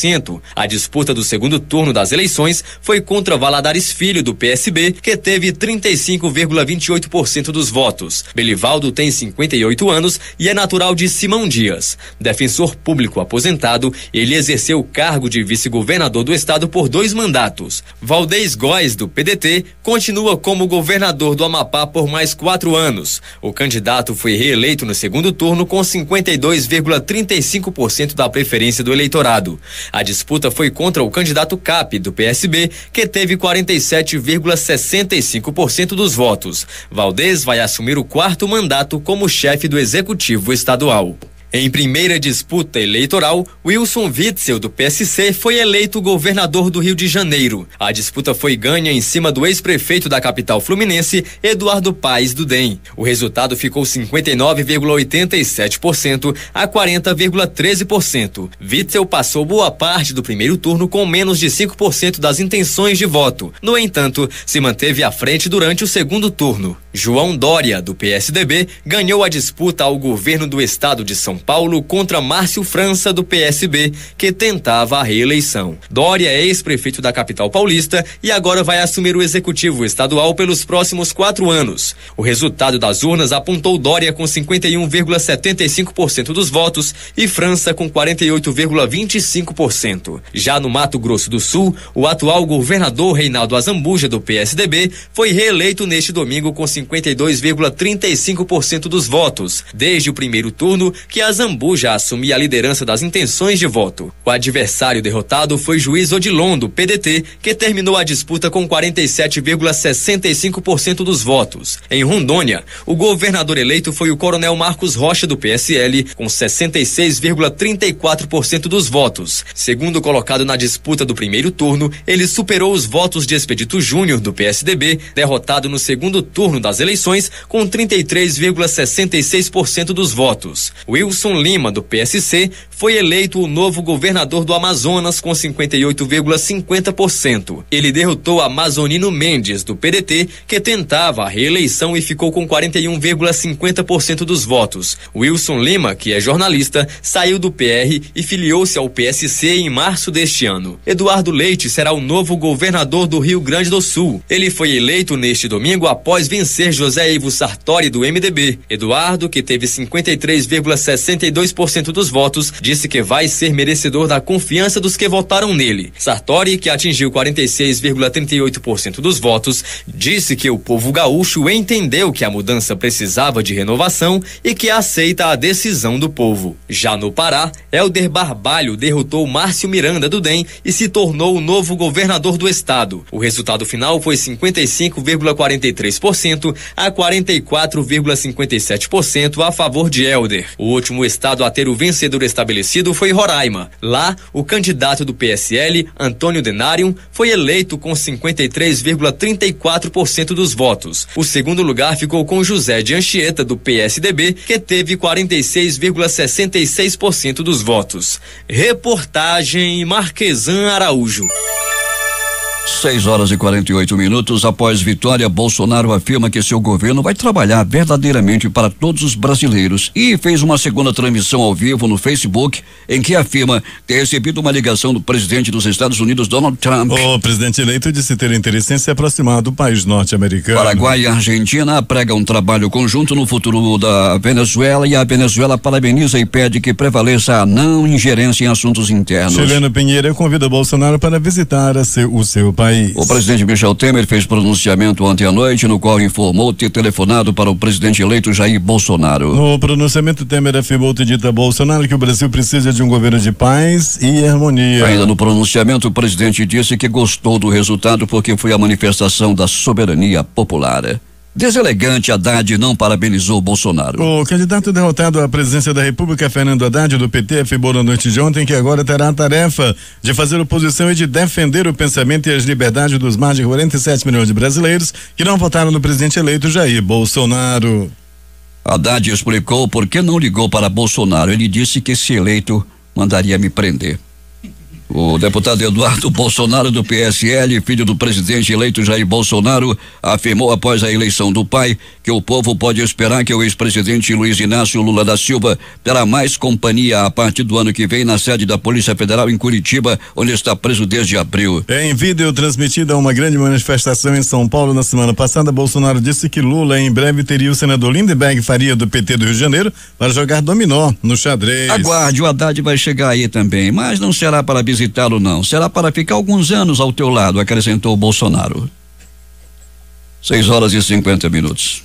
a disputa do segundo turno das eleições foi contra Valadares Filho, do PSB, que teve 35,28% dos votos. Belivaldo tem 58 anos e é natural de Simão Dias. Defensor público aposentado, ele exerceu o cargo de vice-governador do estado por dois mandatos. Valdez Góes, do PDT, continua como governador do Amapá por mais quatro anos. O candidato foi reeleito no segundo turno com 52,35% da preferência do eleitorado. A disputa foi contra o candidato CAP do PSB, que teve 47,65% dos votos. Valdez vai assumir o quarto mandato como chefe do executivo estadual. Em primeira disputa eleitoral, Wilson Witzel, do PSC, foi eleito governador do Rio de Janeiro. A disputa foi ganha em cima do ex-prefeito da capital fluminense, Eduardo Paes do DEM. O resultado ficou 59,87% a 40,13%. Witzel passou boa parte do primeiro turno com menos de 5% das intenções de voto. No entanto, se manteve à frente durante o segundo turno. João Dória, do PSDB, ganhou a disputa ao governo do estado de São Paulo contra Márcio França, do PSB, que tentava a reeleição. Dória é ex-prefeito da capital paulista e agora vai assumir o executivo estadual pelos próximos quatro anos. O resultado das urnas apontou Dória com 51,75% dos votos e França com 48,25%. Já no Mato Grosso do Sul, o atual governador Reinaldo Azambuja, do PSDB, foi reeleito neste domingo com 50 52,35% dos votos, desde o primeiro turno que a Zambu já assumia a liderança das intenções de voto. O adversário derrotado foi juiz Odilon, do PDT, que terminou a disputa com 47,65% dos votos. Em Rondônia, o governador eleito foi o coronel Marcos Rocha, do PSL, com 66,34% dos votos. Segundo colocado na disputa do primeiro turno, ele superou os votos de Expedito Júnior, do PSDB, derrotado no segundo turno das eleições, com 33,66% dos votos. Wilson Lima, do PSC, foi eleito o novo governador do Amazonas com 58,50%. Ele derrotou Amazonino Mendes, do PDT, que tentava a reeleição e ficou com 41,50% dos votos. Wilson Lima, que é jornalista, saiu do PR e filiou-se ao PSC em março deste ano. Eduardo Leite será o novo governador do Rio Grande do Sul. Ele foi eleito neste domingo após vencer José Ivo Sartori do MDB. Eduardo, que teve 53,62% dos votos, disse que vai ser merecedor da confiança dos que votaram nele. Sartori, que atingiu 46,38% dos votos, disse que o povo gaúcho entendeu que a mudança precisava de renovação e que aceita a decisão do povo. Já no Pará, Helder Barbalho derrotou Márcio Miranda do DEM e se tornou o novo governador do estado. O resultado final foi 55,43% a 44,57% a favor de Helder. O último estado a ter o vencedor estabelecido foi Roraima. Lá, o candidato do PSL, Antônio Denarium, foi eleito com 53,34% dos votos. O segundo lugar ficou com José de Anchieta, do PSDB, que teve 46,66% dos votos. Reportagem Marquesan Araújo. 6 horas e 48 minutos após vitória, Bolsonaro afirma que seu governo vai trabalhar verdadeiramente para todos os brasileiros e fez uma segunda transmissão ao vivo no Facebook em que afirma ter recebido uma ligação do presidente dos Estados Unidos, Donald Trump. O presidente eleito disse ter interesse em se aproximar do país norte-americano. Paraguai e Argentina pregam um trabalho conjunto no futuro da Venezuela e a Venezuela parabeniza e pede que prevaleça a não ingerência em assuntos internos. Chileno Pinheiro convida Bolsonaro para visitar seu, o seu país. O presidente Michel Temer fez pronunciamento ontem à noite, no qual informou ter telefonado para o presidente eleito Jair Bolsonaro. No pronunciamento, Temer afirmou ter dito a Bolsonaro que o Brasil precisa de um governo de paz e harmonia. Ainda no pronunciamento, o presidente disse que gostou do resultado porque foi a manifestação da soberania popular. Deselegante, Haddad não parabenizou Bolsonaro. O candidato derrotado à presidência da República, Fernando Haddad, do PT, afirmou na noite de ontem que agora terá a tarefa de fazer oposição e de defender o pensamento e as liberdades dos mais de 47 milhões de brasileiros que não votaram no presidente eleito Jair Bolsonaro. Haddad explicou por que não ligou para Bolsonaro. Ele disse que, se eleito, mandaria me prender. O deputado Eduardo Bolsonaro do PSL, filho do presidente eleito Jair Bolsonaro, afirmou após a eleição do pai que o povo pode esperar que o ex-presidente Luiz Inácio Lula da Silva terá mais companhia a partir do ano que vem na sede da Polícia Federal em Curitiba, onde está preso desde abril. Em vídeo transmitido a uma grande manifestação em São Paulo na semana passada, Bolsonaro disse que Lula em breve teria o senador Lindeberg Faria do PT do Rio de Janeiro para jogar dominó no xadrez. Aguarde, o Haddad vai chegar aí também, mas não será para visitar visitá-lo, não. Será para ficar alguns anos ao teu lado, acrescentou Bolsonaro. 6 horas e 50 minutos.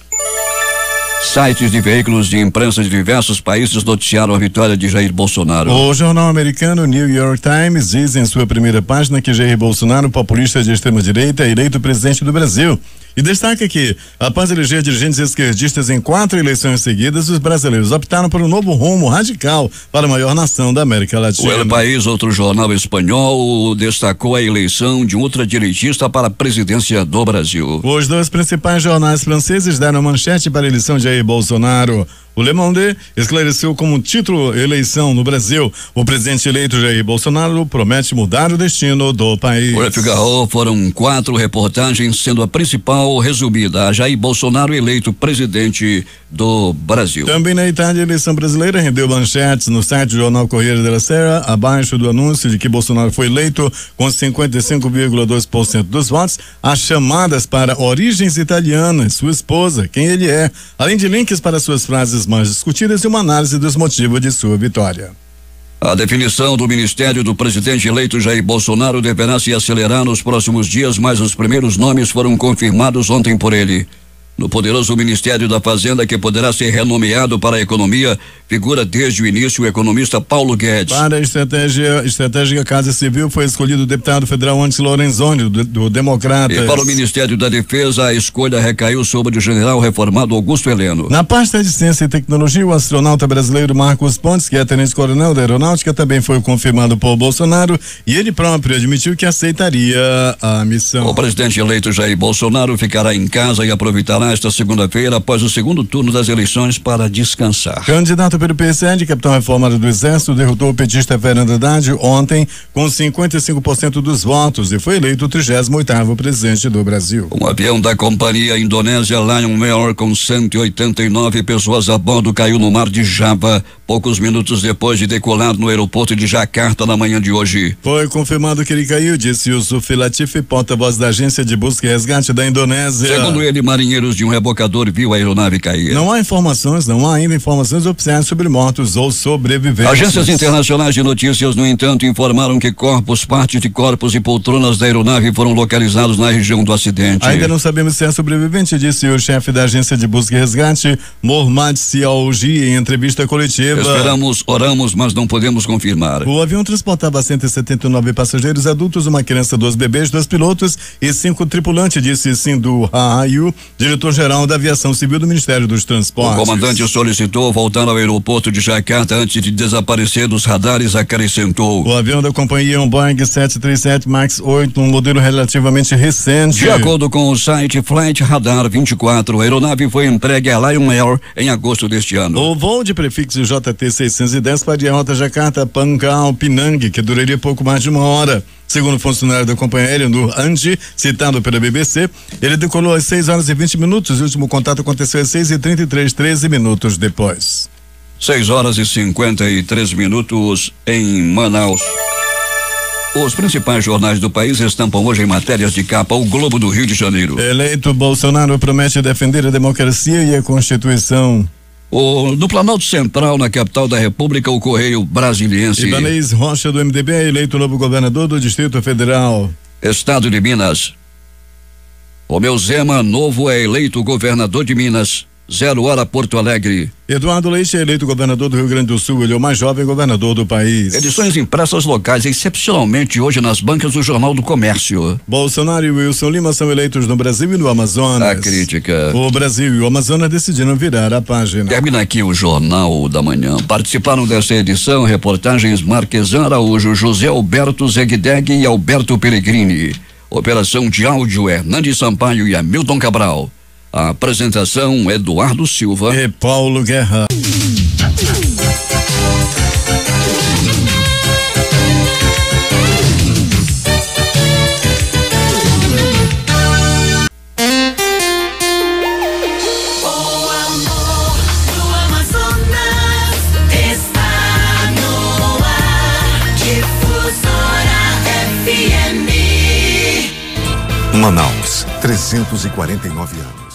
Sites de veículos de imprensa de diversos países noticiaram a vitória de Jair Bolsonaro. O jornal americano New York Times diz em sua primeira página que Jair Bolsonaro, populista de extrema direita, é eleito presidente do Brasil. E destaca que, após eleger dirigentes esquerdistas em quatro eleições seguidas, os brasileiros optaram por um novo rumo radical para a maior nação da América Latina. O El País, outro jornal espanhol, destacou a eleição de um ultradireitista para a presidência do Brasil. Os dois principais jornais franceses deram manchete para a eleição de Jair Bolsonaro. O Le Monde esclareceu como título eleição no Brasil. O presidente eleito Jair Bolsonaro promete mudar o destino do país. O Figaro foram quatro reportagens, sendo a principal resumida a Jair Bolsonaro eleito presidente do Brasil. Também na Itália, a eleição brasileira rendeu manchetes no site do jornal Correio della Sera, abaixo do anúncio de que Bolsonaro foi eleito com 55,2% dos votos, as chamadas para origens italianas, sua esposa, quem ele é, além de links para suas frases mais discutidas e uma análise dos motivos de sua vitória. A definição do ministério do presidente eleito Jair Bolsonaro deverá se acelerar nos próximos dias, mas os primeiros nomes foram confirmados ontem por ele. No poderoso Ministério da Fazenda, que poderá ser renomeado para a economia, figura desde o início o economista Paulo Guedes. Para a estratégia, estratégia Casa Civil foi escolhido o deputado federal Antes Lorenzoni, do, do Democrata. E para o Ministério da Defesa, a escolha recaiu sobre o general reformado Augusto Heleno. Na pasta de Ciência e Tecnologia, o astronauta brasileiro Marcos Pontes, que é tenente-coronel da Aeronáutica, também foi confirmado por Bolsonaro e ele próprio admitiu que aceitaria a missão. O presidente eleito Jair Bolsonaro ficará em casa e aproveitará esta segunda-feira, após o segundo turno das eleições, para descansar. Candidato pelo PSL, capitão reformado do Exército, derrotou o petista Fernando Haddad ontem com 55% dos votos e foi eleito o 38º presidente do Brasil. Um avião da companhia indonésia Lion Air com 189 pessoas a bordo caiu no mar de Java poucos minutos depois de decolar no aeroporto de Jakarta na manhã de hoje. Foi confirmado que ele caiu, disse Yusuf Latif, porta-voz da agência de busca e resgate da Indonésia. Segundo ele, marinheiros de um rebocador viu a aeronave cair. Não há informações, não há ainda informações oficiais sobre mortos ou sobreviventes. Agências internacionais de notícias, no entanto, informaram que corpos, partes de corpos e poltronas da aeronave foram localizados na região do acidente. Ainda não sabemos se é sobrevivente, disse o chefe da agência de busca e resgate, Mohamed Siaoji, em entrevista coletiva. Esperamos, oramos, mas não podemos confirmar. O avião transportava 179 passageiros adultos, uma criança, dois bebês, dois pilotos e cinco tripulantes, disse Sindu Hahayu, diretor-geral da Aviação Civil do Ministério dos Transportes. O comandante solicitou voltar ao aeroporto de Jakarta antes de desaparecer dos radares, acrescentou. O avião da companhia é um Boeing 737 MAX 8, um modelo relativamente recente. De acordo com o site Flight Radar 24, a aeronave foi entregue à Lion Air em agosto deste ano. O voo de prefixo JT 610 para a rota Jakarta Pancao Pinang, que duraria pouco mais de uma hora. Segundo o funcionário da companhia aérea, Nur Anji, citado pela BBC, ele decolou às 6 horas e 20 minutos. O último contato aconteceu às 6 e 33 13 minutos depois. 6 horas e 53 minutos em Manaus. Os principais jornais do país estampam hoje em matérias de capa o Globo do Rio de Janeiro. Eleito Bolsonaro promete defender a democracia e a Constituição. O, no Planalto Central, na capital da República, o Correio Brasiliense. Ibanez Rocha, do MDB, é eleito novo governador do Distrito Federal. Estado de Minas. Romeu Zema, novo, é eleito governador de Minas. Zero hora Porto Alegre. Eduardo Leite é eleito governador do Rio Grande do Sul. Ele é o mais jovem governador do país. Edições impressas locais, excepcionalmente hoje nas bancas do Jornal do Comércio. Bolsonaro e Wilson Lima são eleitos no Brasil e no Amazonas. A crítica. O Brasil e o Amazonas decidiram virar a página. Termina aqui o Jornal da Manhã. Participaram desta edição reportagens Marquesan Araújo, José Alberto Zegdeg e Alberto Pellegrini. Operação de áudio Hernandes Sampaio e Hamilton Cabral. A apresentação Eduardo Silva e Paulo Guerra. Manaus, 349 anos.